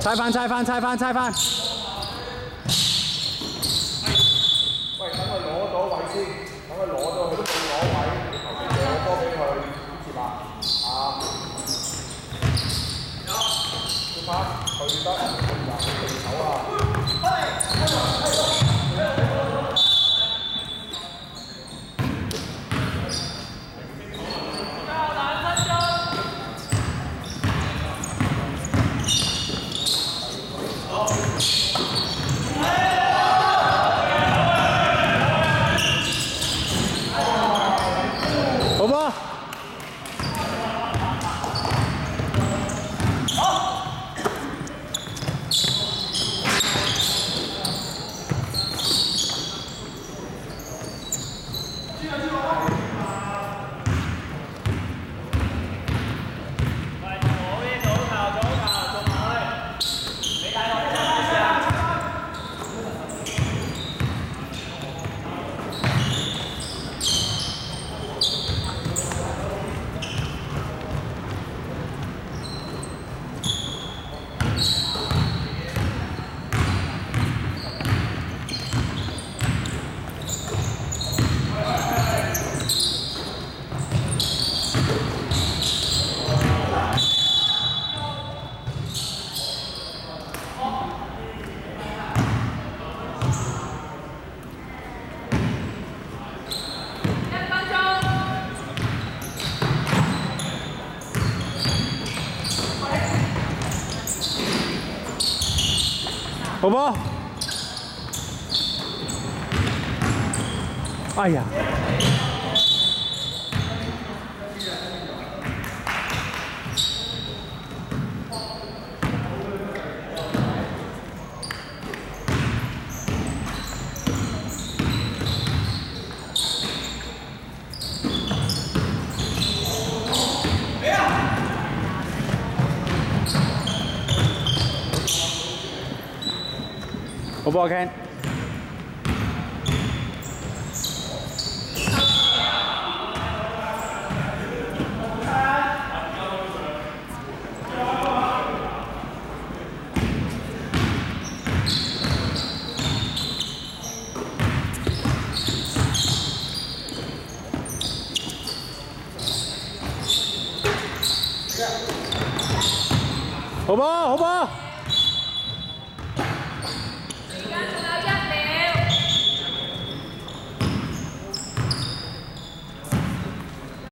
拆翻，拆翻，拆翻，拆翻。喂，等佢攞到位先，等佢攞到翻，佢得，佢入佢手啊！好波。宝宝。哎呀！好不好看？好不好？好不好？Yes.